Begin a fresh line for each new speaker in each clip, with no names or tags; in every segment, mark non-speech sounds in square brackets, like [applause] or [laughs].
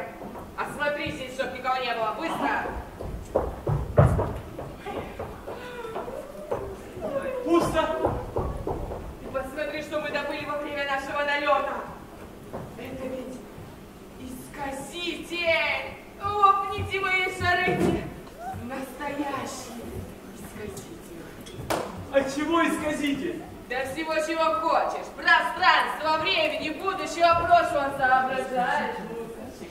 зря. Осмотри здесь, чтоб никого не было. Быстро!
Пусто.
И посмотри, что мы добыли во время нашего налета. Это ведь исказитель. Опните мои шарыки. Настоящий исказитель.
А чего исказитель?
Да всего, чего хочешь. Пространство, времени, будущего, прошлого соображаешь.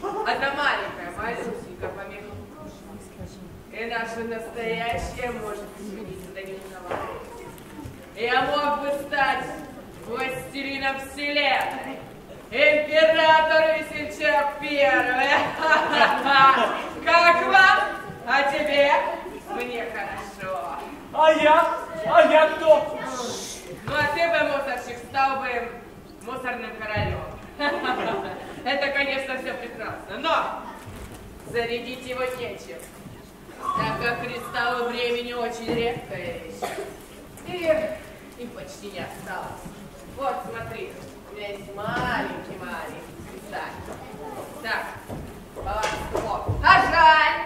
Одна маленькая, малюсенькая помеха в прошлом. И наше настоящее может измениться до незнаного. Я мог бы стать властелином вселенной. Император Весельчак Первый. [laughs] Как вам? А тебе? Мне хорошо.
А я? А я кто?
Ну а ты бы, мусорщик, стал бы мусорным королем. [laughs] Это, конечно, все прекрасно, но зарядить его нечем, так как кристаллы времени очень редкая вещь. И их почти не осталось. Вот, смотри, у меня есть маленький-маленький кристалл. Так, баланс А жаль,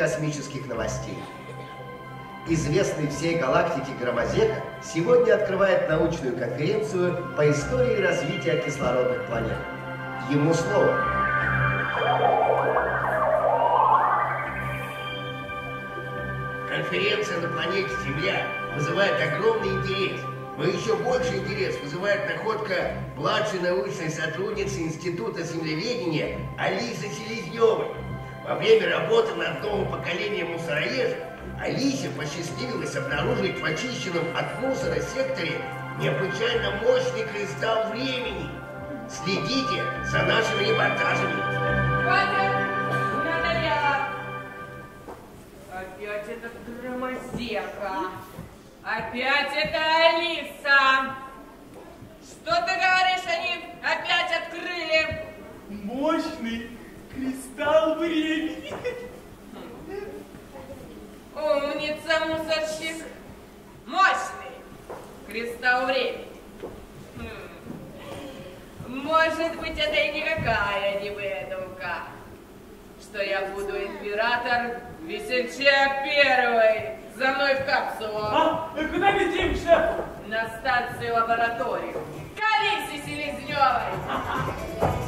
всекосмических новостей. Известный всей галактике Громозека сегодня открывает научную конференцию по истории развития кислородных планет. Ему слово.
Конференция на планете Земля вызывает огромный интерес. Но еще больше интерес вызывает находка младшей научной сотрудницы Института землеведения Алисы Селезневой. Во время работы над новым поколением мусороежек Алисе посчастливилось обнаружить в очищенном от мусора секторе необычайно мощный кристалл времени. Следите за нашими репортажами.
Хватит! Надоело! Опять этот громозека. Опять это Алиса. Что ты говоришь, они опять открыли?
Мощный кристалл времени.
Умница, мусорщик. Мощный кристалл времени. Хм. Может быть, это и не выдумка. Что я буду император Весельчак Первый. За мной в капсулу.
А, куда летим, шеф?
На станцию лабораторию. К Алисе Селезневой.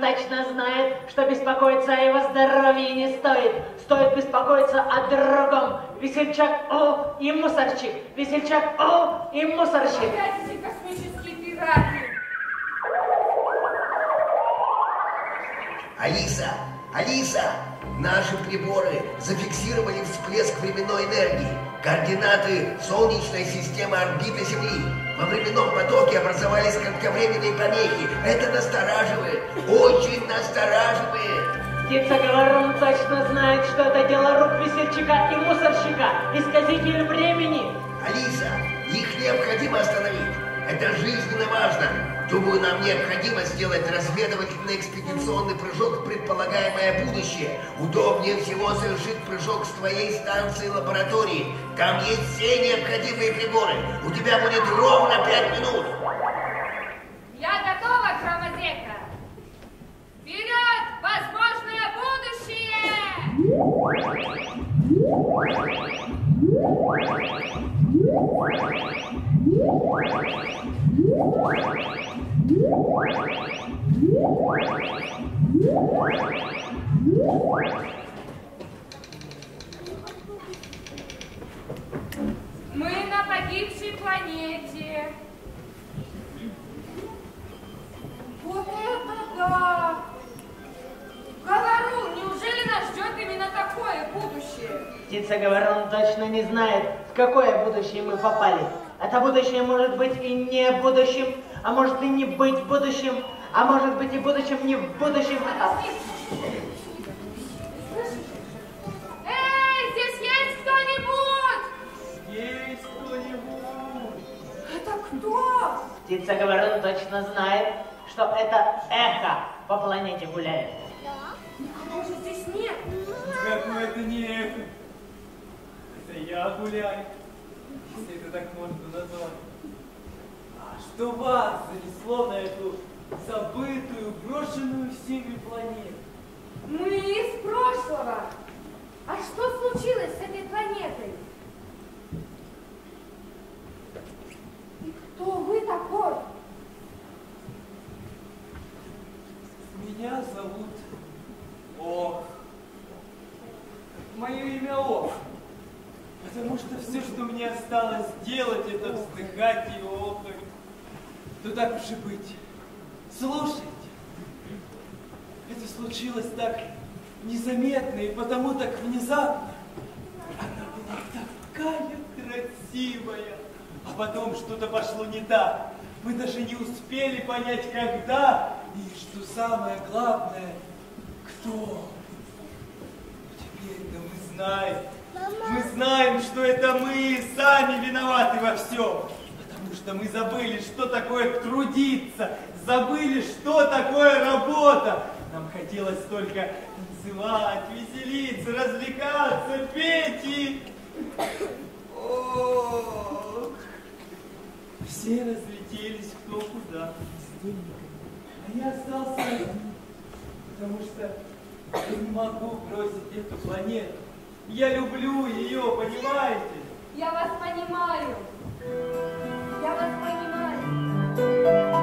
Точно знает, что беспокоиться о его здоровье не стоит. Стоит беспокоиться о другом. Весельчак О и мусорщик. Весельчак О и мусорщик.
Опять эти космические пираты.
Алиса, Алиса, наши приборы зафиксировали всплеск временной энергии. Координаты Солнечной системы орбиты Земли. Во временном потоке образовались кратковременные помехи. Это настораживает, очень настораживает.
Птица Говорун точно знает, что это дело рук весельчака и мусорщика. Исказитель времени.
Алиса, их необходимо остановить. Это жизненно важно. Думаю, нам необходимо сделать разведывательный экспедиционный прыжок в предполагаемое будущее. Удобнее всего совершить прыжок с твоей станции лаборатории. Там есть все необходимые приборы. У тебя будет ровно пять минут.
Я готова, Громозека. Вперед, возможное будущее! Мы на погибшей планете. Вот это да! Говорю, неужели нас ждет именно такое будущее?
Птица Говорун точно не знает, в какое будущее мы попали. Это будущее может быть и не будущим, а может и не быть будущим, а может быть и будущим не в будущем. А-
Эй, здесь есть кто-нибудь?
Есть кто-нибудь?
Это кто?
Птица Говорун точно знает, что это эхо по планете гуляет.
Никого же здесь нет.
Какое это не эхо. Это я гуляю, если это так можно назвать. А что вас занесло на эту забытую, брошенную всеми планету?
Мы из прошлого. А что случилось с этой планетой? И кто вы такой?
Меня зовут Ох. Мое имя Ох. Потому что все, что мне осталось делать, это вздыхать и охать. То так уж и быть. Слушайте. Это случилось так незаметно и потому так внезапно. Она была такая красивая. А потом что-то пошло не так. Мы даже не успели понять, когда и, что самое главное, кто. Теперь-то мы знаем. Мы знаем, что это мы сами виноваты во всем. Потому что мы забыли, что такое трудиться, забыли, что такое работа. Нам хотелось только танцевать, веселиться, развлекаться, петь и... Ох, все разлетелись кто куда. А я остался потому что я не могу бросить эту планету. Я люблю ее, понимаете?
Я вас понимаю. Я вас понимаю.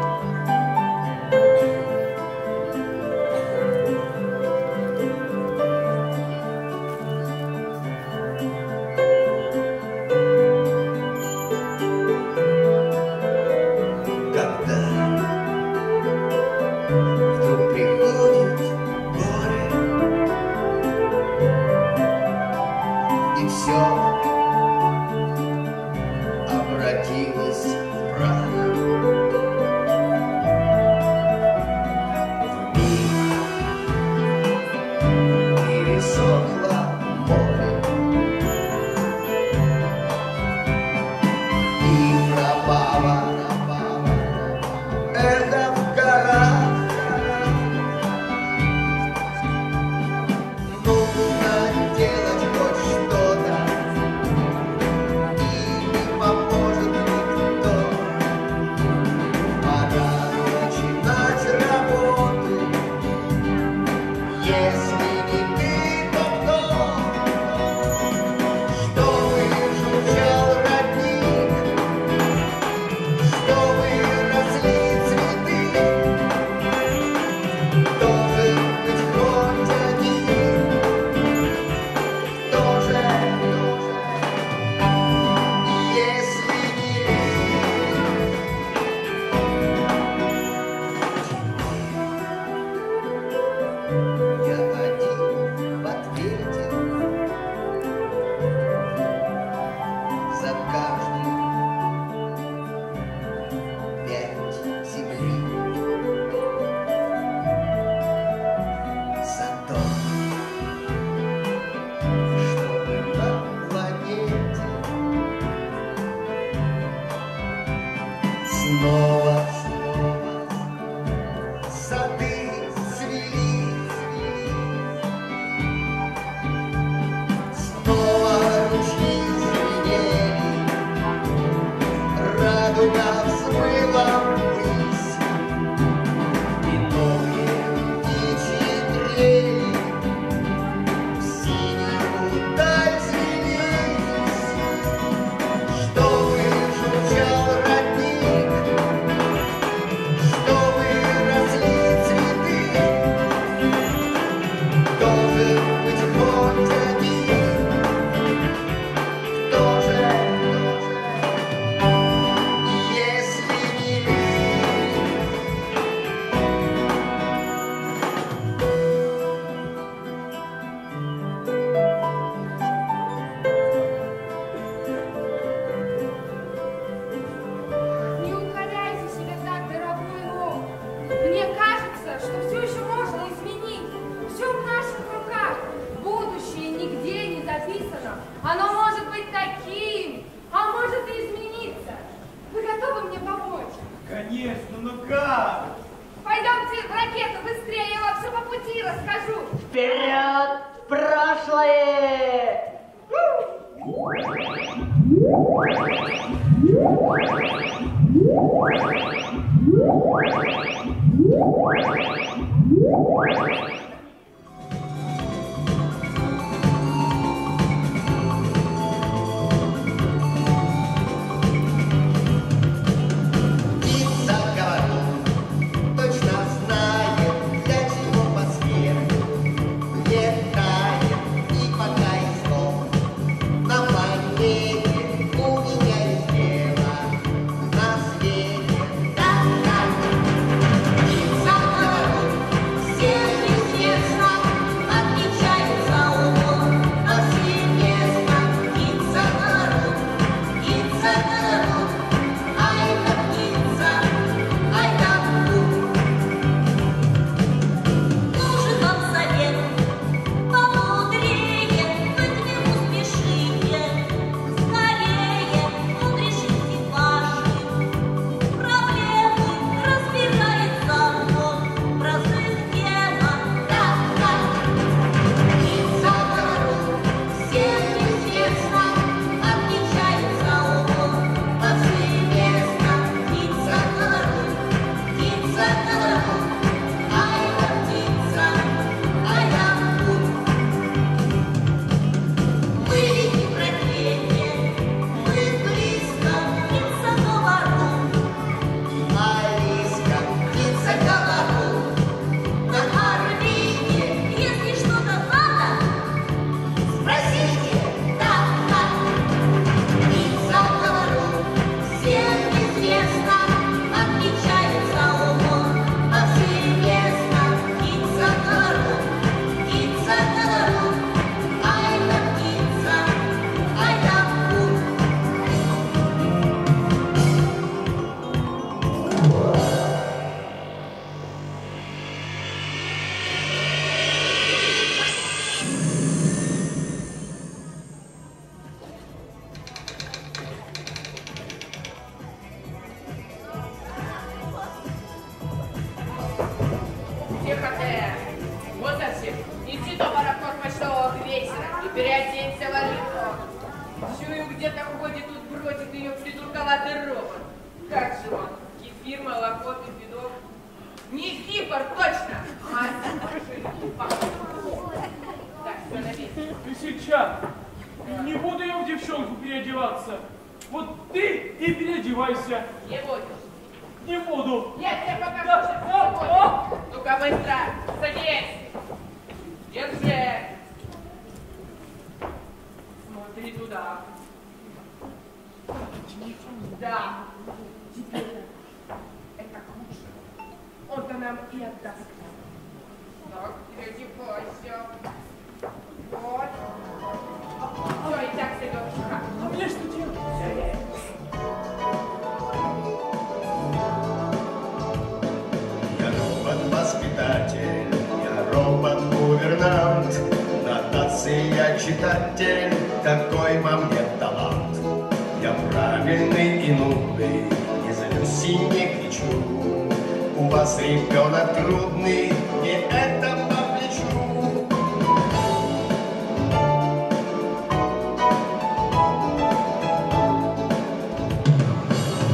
Сыпёна трудный, не
это
по плечу.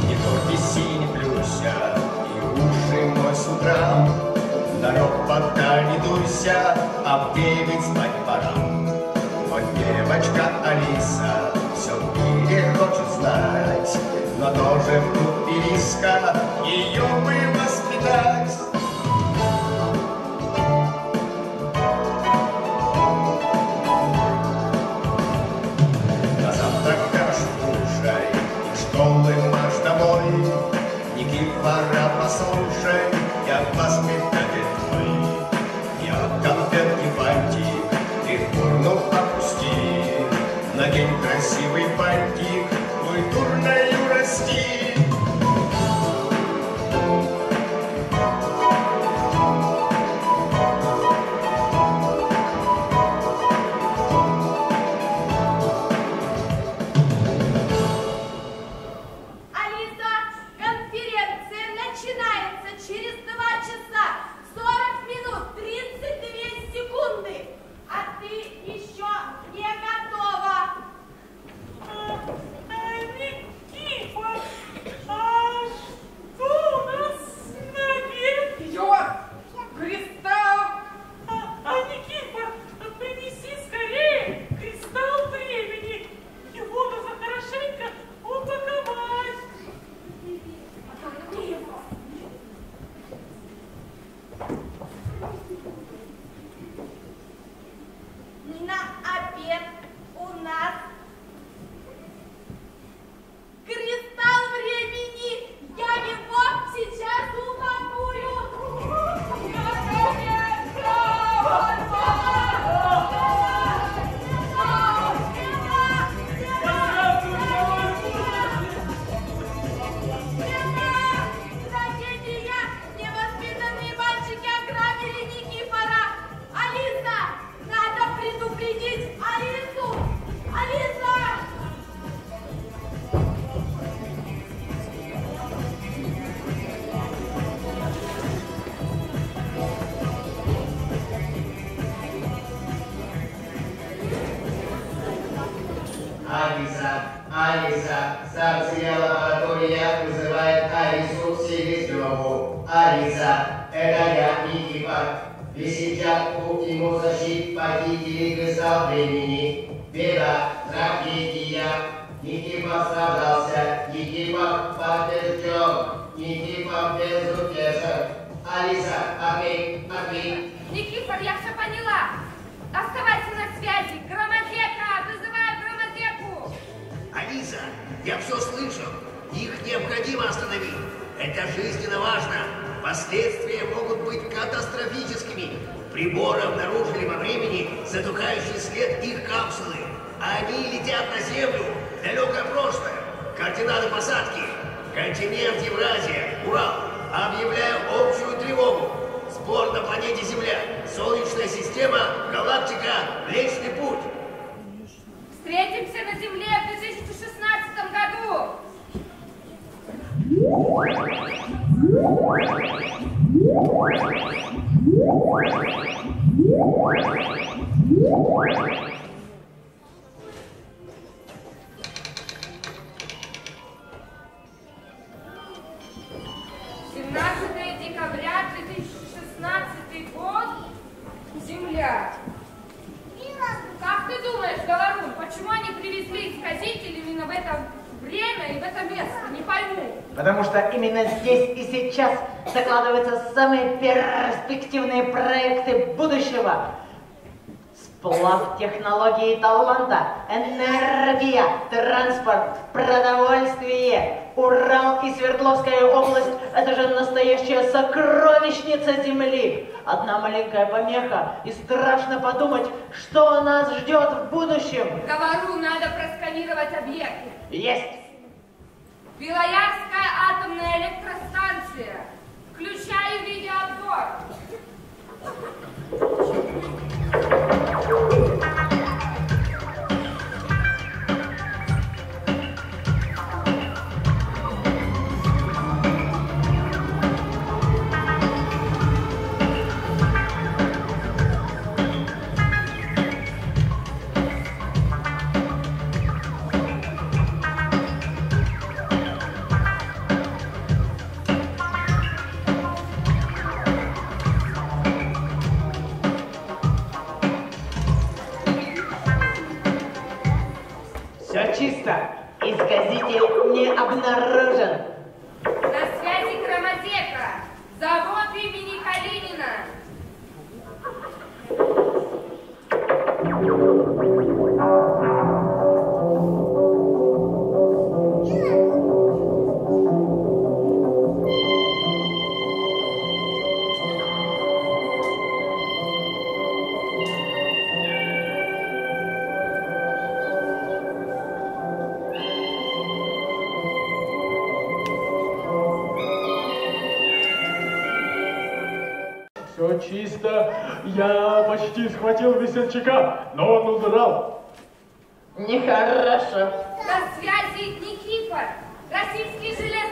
Не только синий плюся, и уши мой с утра, Дорог пока не дуйся, а в девять спать пора. Вот девочка Алиса все в мире хочет знать, Но тоже вдруг риска ее быть. На день красивый парик, мой дурною расти. Континент Евразия. Урал. Объявляю общую тревогу. Сбор на планете Земля. Солнечная система. Галактика. Млечный путь.
Встретимся на Земле в 2016 году. Семнадцатое
закладываются самые перспективные проекты будущего. Сплав технологии таланта, энергия, транспорт, продовольствие. Урал и Свердловская область – это же настоящая сокровищница Земли. Одна маленькая помеха, и страшно подумать, что нас ждет в будущем.
Говору, надо просканировать объекты.
Есть!
Белоярская атомная электростанция.
Все чисто.
Я почти схватил весельчака, но он удрал.
Нехорошо.
На связи Никифор. Российские железные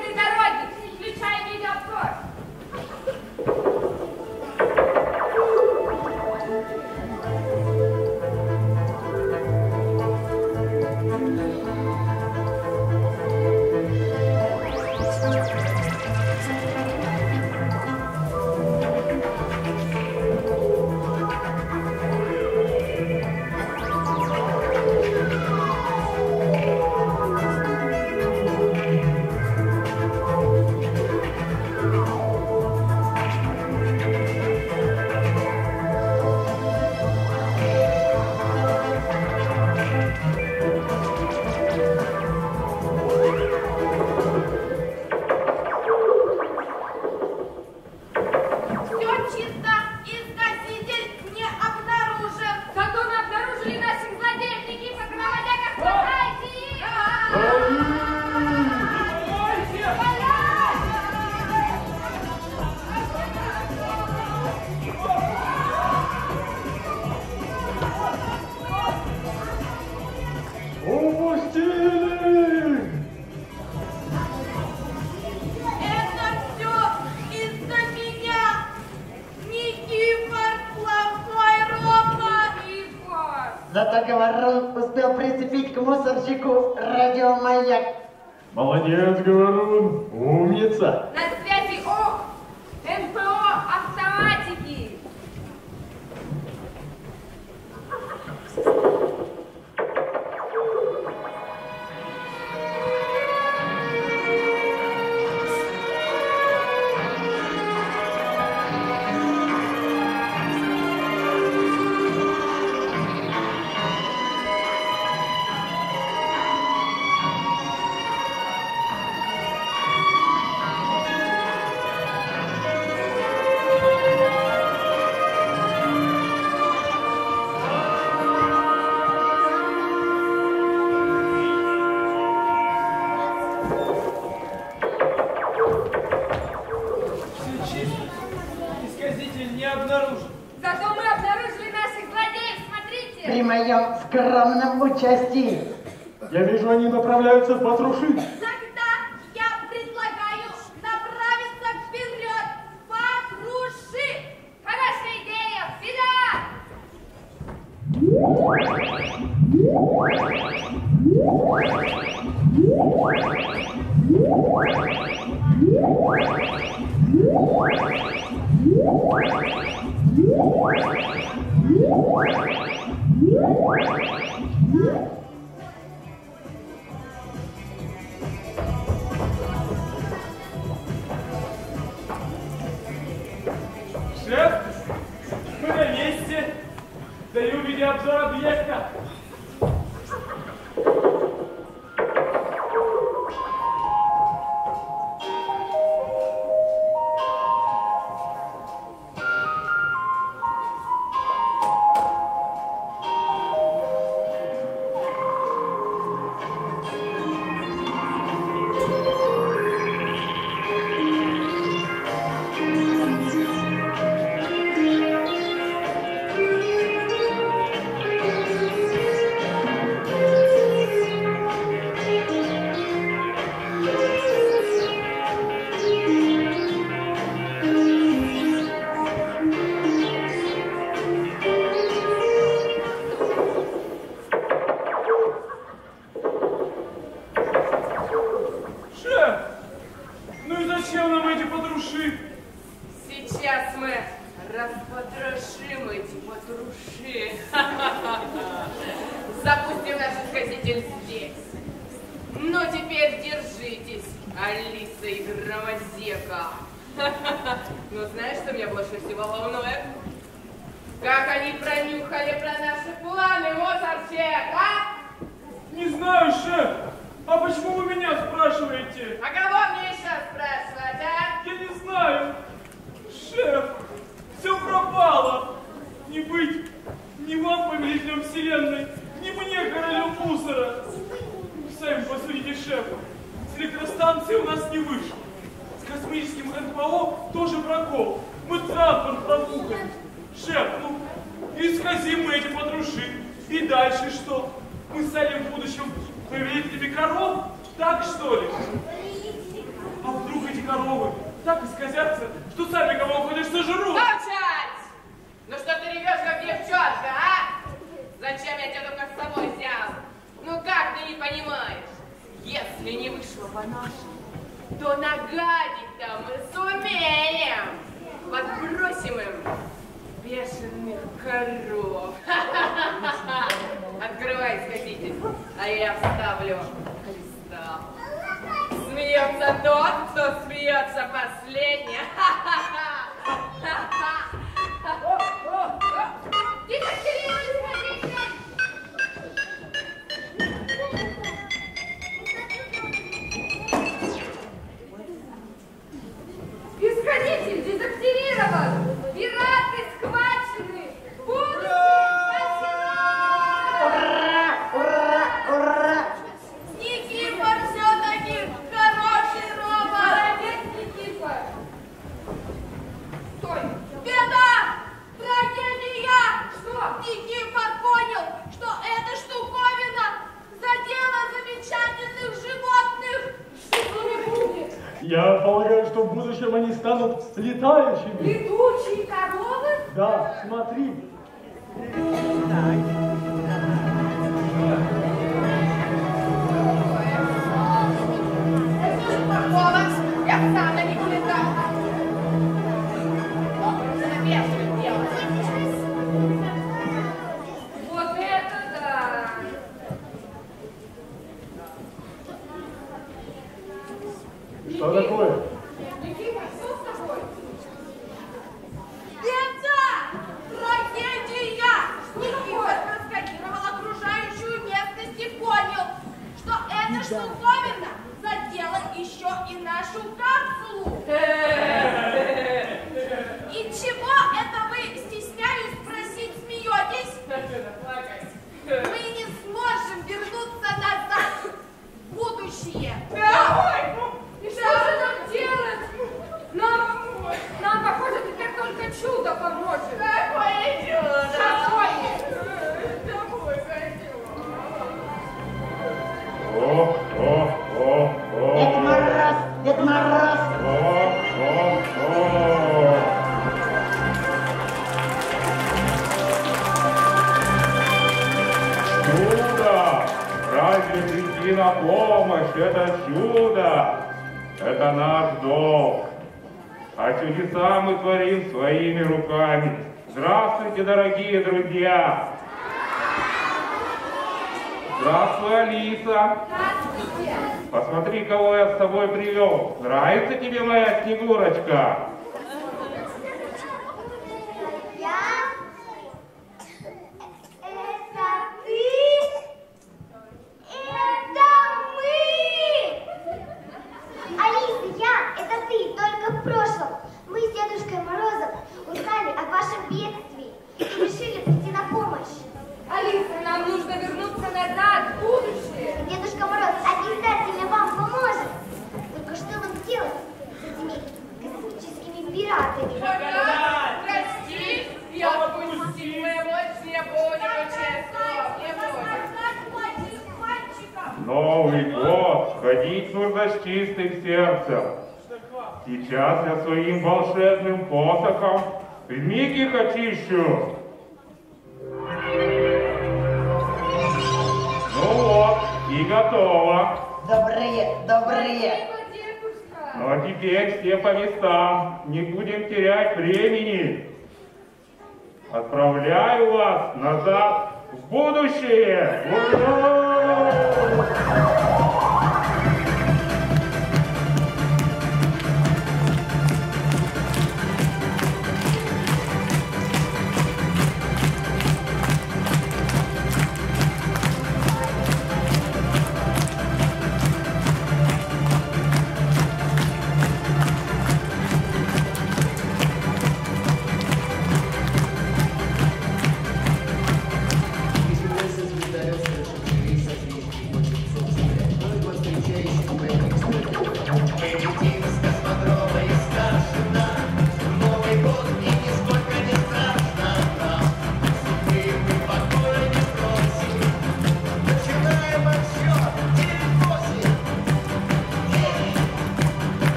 мусорщику радиомаяк.
Молодец, говорун, умница.
частей.
Я вижу, они направляются в
Батруши. козявцы, что
сами кого уходишь, что жрут.
Молчать! Ну что ты ревешь, как девчонка, а? Зачем я тебя только с собой взял? Ну как ты не понимаешь? Если не вышло по-нашему, то нагадить-то мы сумеем. Подбросим им бешеных коров. [laughs] Открывай, сходите, а я вставлю смеется тот, кто смеется последний.
Ха-ха-ха! [laughs] с
летающими.
Летучие коровы?
Да, смотри.
Так.
прежде прийти на помощь, это чудо, это наш долг. А чудеса мы творим своими руками. Здравствуйте, дорогие друзья! Здравствуй, Алиса! Здравствуйте! Посмотри, кого я с собой привел. Нравится тебе моя Снегурочка? Почти готово.
Добрые, добрые.
Ну а теперь все по местам. Не будем терять времени. Отправляю вас назад в будущее. Ура!